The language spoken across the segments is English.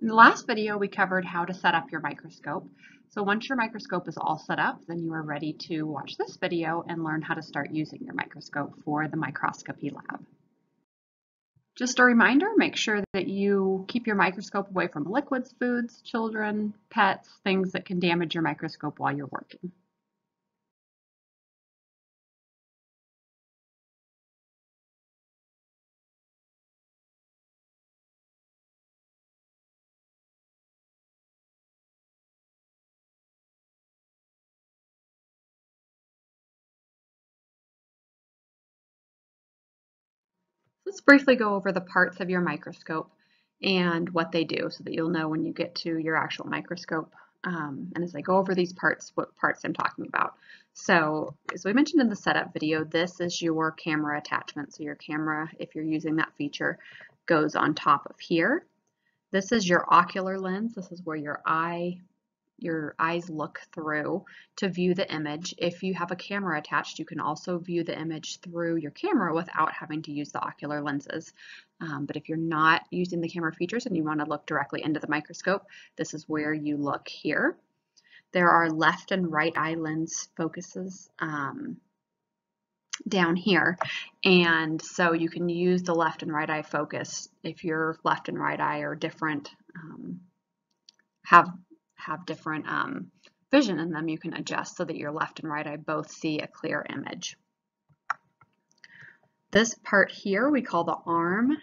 In the last video, we covered how to set up your microscope. So once your microscope is all set up, then you are ready to watch this video and learn how to start using your microscope for the microscopy lab. Just a reminder, make sure that you keep your microscope away from liquids, foods, children, pets, things that can damage your microscope while you're working. Let's briefly go over the parts of your microscope and what they do so that you'll know when you get to your actual microscope. Um, and as I go over these parts, what parts I'm talking about. So as we mentioned in the setup video, this is your camera attachment. So your camera, if you're using that feature, goes on top of here. This is your ocular lens. This is where your eye your eyes look through to view the image. If you have a camera attached, you can also view the image through your camera without having to use the ocular lenses. Um, but if you're not using the camera features and you want to look directly into the microscope, this is where you look here. There are left and right eye lens focuses um, down here. And so you can use the left and right eye focus if your left and right eye are different, um, have have different um, vision in them, you can adjust so that your left and right eye both see a clear image. This part here we call the arm.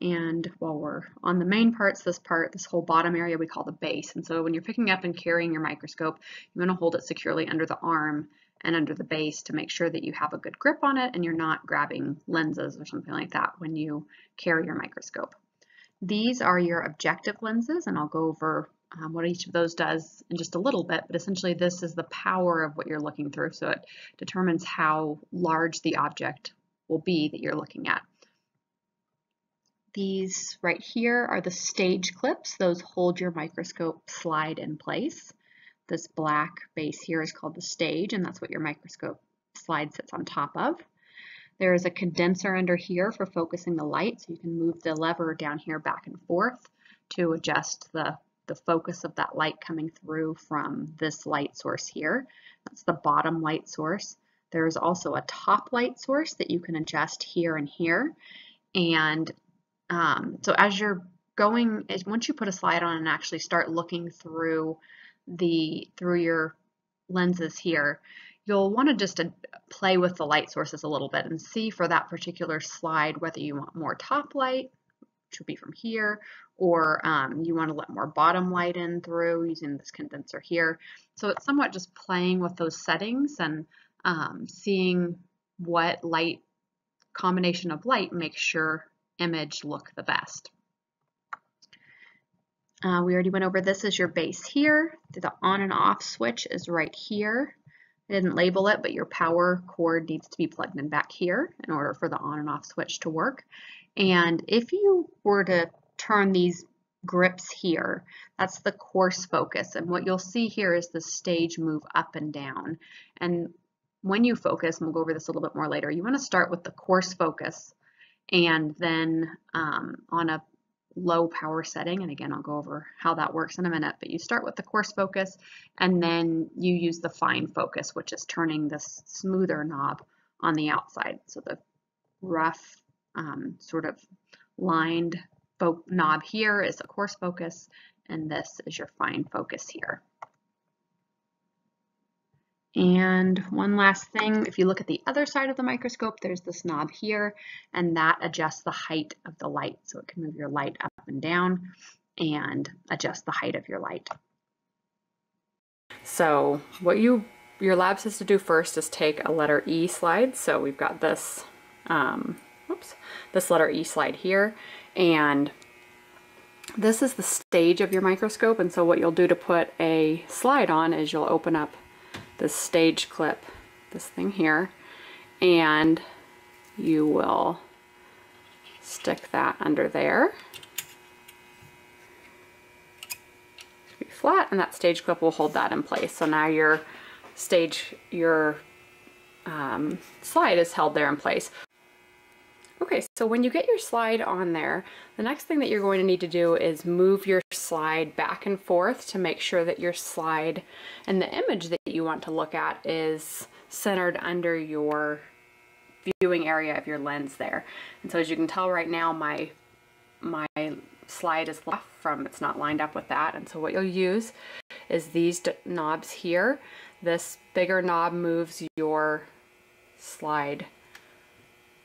And while we're on the main parts, this part, this whole bottom area we call the base. And so when you're picking up and carrying your microscope, you want to hold it securely under the arm and under the base to make sure that you have a good grip on it and you're not grabbing lenses or something like that when you carry your microscope. These are your objective lenses, and I'll go over um, what each of those does in just a little bit, but essentially this is the power of what you're looking through. So it determines how large the object will be that you're looking at. These right here are the stage clips. Those hold your microscope slide in place. This black base here is called the stage, and that's what your microscope slide sits on top of. There is a condenser under here for focusing the light, so you can move the lever down here back and forth to adjust the the focus of that light coming through from this light source here. That's the bottom light source. There's also a top light source that you can adjust here and here. And um, so as you're going, once you put a slide on and actually start looking through the through your lenses here, you'll want to just play with the light sources a little bit and see for that particular slide whether you want more top light, which would be from here, or um, you want to let more bottom light in through using this condenser here. So it's somewhat just playing with those settings and um, seeing what light combination of light makes your image look the best. Uh, we already went over this as your base here. The on and off switch is right here. I didn't label it, but your power cord needs to be plugged in back here in order for the on and off switch to work. And if you were to turn these grips here, that's the coarse focus. And what you'll see here is the stage move up and down. And when you focus, and we'll go over this a little bit more later, you want to start with the coarse focus and then um, on a low power setting, and again, I'll go over how that works in a minute, but you start with the coarse focus and then you use the fine focus, which is turning this smoother knob on the outside. So the rough um, sort of lined knob here is a coarse focus, and this is your fine focus here. And one last thing, if you look at the other side of the microscope, there's this knob here, and that adjusts the height of the light. So it can move your light up and down and adjust the height of your light. So what you your lab says to do first is take a letter E slide. So we've got this um, oops, this letter E slide here. And this is the stage of your microscope. And so what you'll do to put a slide on is you'll open up this stage clip, this thing here, and you will stick that under there. Be flat and that stage clip will hold that in place. So now your stage, your um, slide is held there in place. Okay, so when you get your slide on there, the next thing that you're going to need to do is move your slide back and forth to make sure that your slide and the image that you want to look at is centered under your viewing area of your lens there. And so as you can tell right now, my, my slide is left from, it's not lined up with that. And so what you'll use is these knobs here. This bigger knob moves your slide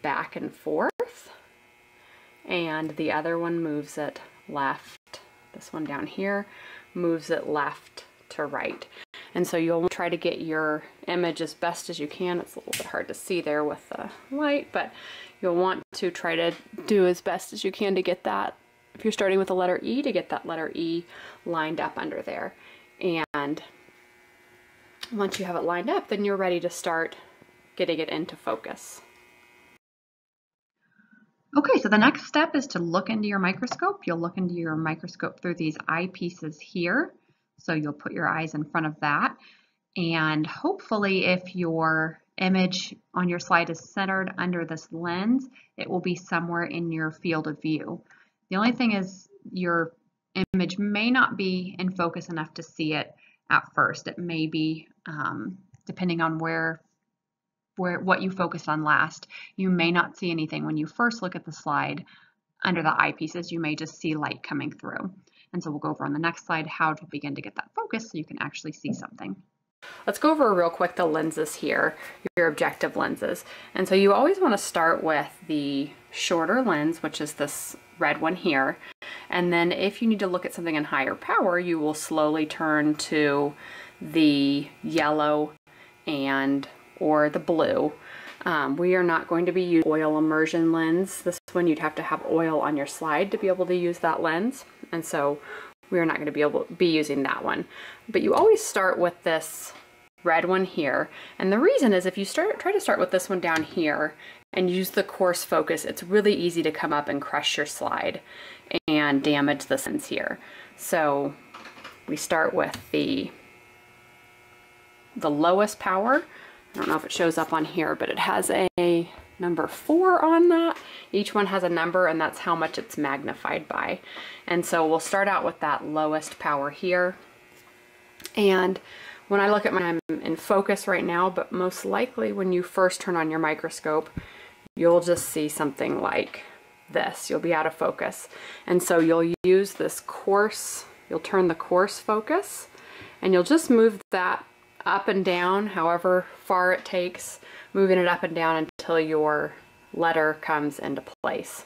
back and forth and the other one moves it left. This one down here moves it left to right. And so you'll try to get your image as best as you can. It's a little bit hard to see there with the light, but you'll want to try to do as best as you can to get that, if you're starting with the letter E, to get that letter E lined up under there. And once you have it lined up, then you're ready to start getting it into focus. Okay, so the next step is to look into your microscope. You'll look into your microscope through these eyepieces here. So you'll put your eyes in front of that. And hopefully if your image on your slide is centered under this lens, it will be somewhere in your field of view. The only thing is your image may not be in focus enough to see it at first. It may be, um, depending on where where what you focused on last. You may not see anything when you first look at the slide under the eyepieces. You may just see light coming through. And so we'll go over on the next slide how to begin to get that focus so you can actually see something. Let's go over real quick the lenses here, your objective lenses. And so you always want to start with the shorter lens, which is this red one here. And then if you need to look at something in higher power, you will slowly turn to the yellow and or the blue. Um, we are not going to be using oil immersion lens. This one you'd have to have oil on your slide to be able to use that lens. And so we are not going to be able to be using that one. But you always start with this red one here. And the reason is if you start try to start with this one down here and use the coarse focus, it's really easy to come up and crush your slide and damage the lens here. So we start with the the lowest power I don't know if it shows up on here, but it has a number four on that. Each one has a number and that's how much it's magnified by. And so we'll start out with that lowest power here. And when I look at my, I'm in focus right now, but most likely when you first turn on your microscope, you'll just see something like this. You'll be out of focus. And so you'll use this coarse, you'll turn the coarse focus, and you'll just move that up and down, however far it takes, moving it up and down until your letter comes into place.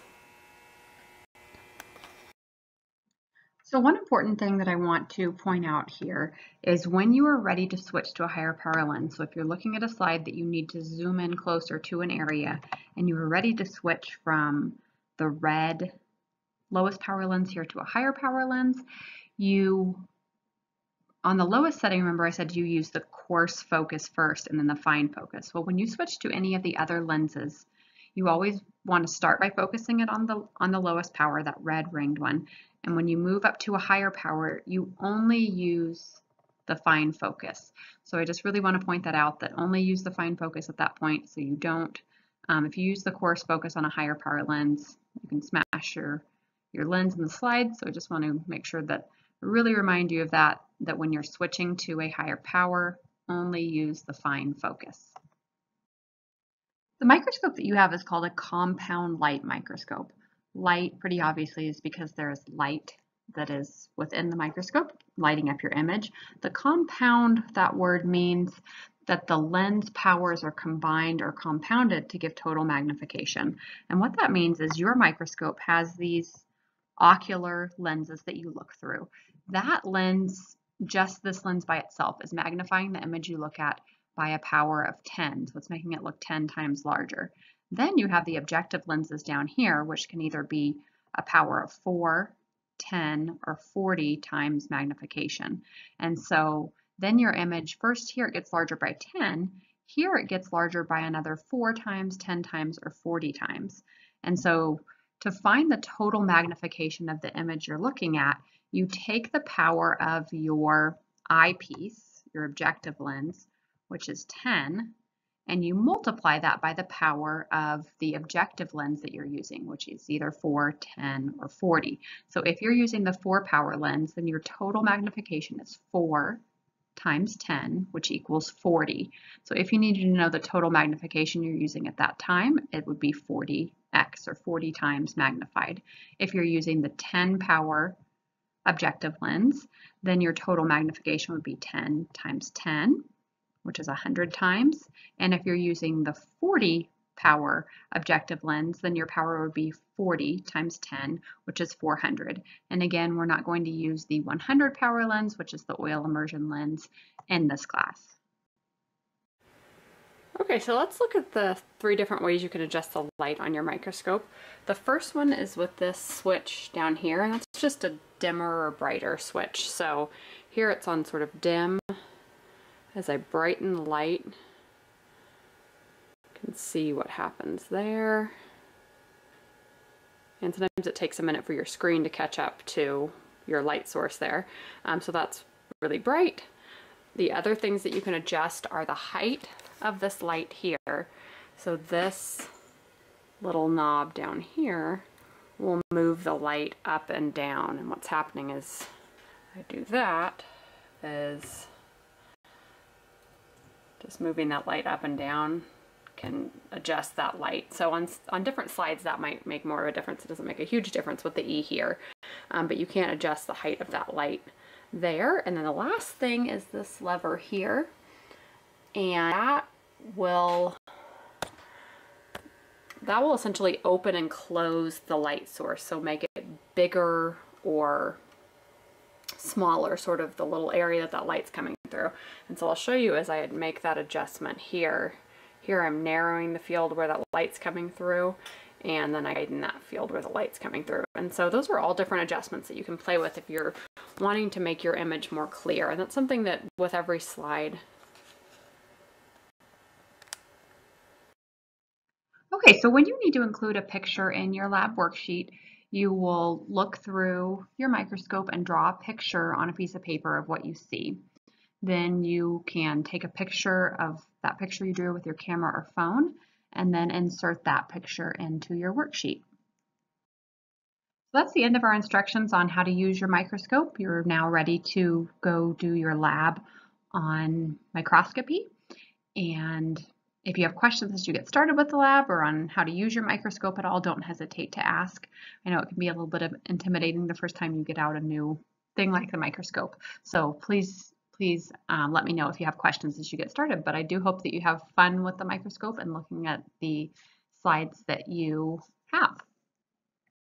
So one important thing that I want to point out here is when you are ready to switch to a higher power lens, so if you're looking at a slide that you need to zoom in closer to an area and you are ready to switch from the red lowest power lens here to a higher power lens, you on the lowest setting, remember I said you use the coarse focus first and then the fine focus. Well, when you switch to any of the other lenses, you always want to start by focusing it on the, on the lowest power, that red ringed one. And when you move up to a higher power, you only use the fine focus. So I just really want to point that out that only use the fine focus at that point so you don't, um, if you use the coarse focus on a higher power lens, you can smash your, your lens in the slide. So I just want to make sure that really remind you of that, that when you're switching to a higher power, only use the fine focus. The microscope that you have is called a compound light microscope. Light, pretty obviously, is because there's light that is within the microscope, lighting up your image. The compound, that word means that the lens powers are combined or compounded to give total magnification. And what that means is your microscope has these ocular lenses that you look through. That lens, just this lens by itself, is magnifying the image you look at by a power of 10. So it's making it look 10 times larger. Then you have the objective lenses down here, which can either be a power of 4, 10, or 40 times magnification. And so then your image, first here it gets larger by 10, here it gets larger by another 4 times, 10 times, or 40 times. And so to find the total magnification of the image you're looking at, you take the power of your eyepiece, your objective lens, which is 10, and you multiply that by the power of the objective lens that you're using, which is either 4, 10, or 40. So if you're using the 4 power lens, then your total magnification is 4 times 10, which equals 40. So if you needed to know the total magnification you're using at that time, it would be 40x or 40 times magnified. If you're using the 10 power objective lens, then your total magnification would be 10 times 10, which is 100 times. And if you're using the 40 power objective lens, then your power would be 40 times 10, which is 400. And again, we're not going to use the 100 power lens, which is the oil immersion lens in this class. Okay, so let's look at the three different ways you can adjust the light on your microscope. The first one is with this switch down here, and that's just a dimmer or brighter switch. So here it's on sort of dim. As I brighten the light, you can see what happens there. And sometimes it takes a minute for your screen to catch up to your light source there. Um, so that's really bright. The other things that you can adjust are the height of this light here. So this little knob down here will move the light up and down. And what's happening is I do that is just moving that light up and down can adjust that light. So on, on different slides that might make more of a difference. It doesn't make a huge difference with the E here, um, but you can't adjust the height of that light there. And then the last thing is this lever here. And that will that will essentially open and close the light source. So make it bigger or smaller, sort of the little area that that light's coming through. And so I'll show you as I make that adjustment here. Here I'm narrowing the field where that light's coming through and then I in that field where the light's coming through. And so those are all different adjustments that you can play with if you're wanting to make your image more clear. And that's something that with every slide Okay, so when you need to include a picture in your lab worksheet, you will look through your microscope and draw a picture on a piece of paper of what you see. Then you can take a picture of that picture you drew with your camera or phone and then insert that picture into your worksheet. So that's the end of our instructions on how to use your microscope. You're now ready to go do your lab on microscopy and if you have questions as you get started with the lab or on how to use your microscope at all, don't hesitate to ask. I know it can be a little bit of intimidating the first time you get out a new thing like the microscope. So please, please um, let me know if you have questions as you get started. But I do hope that you have fun with the microscope and looking at the slides that you have.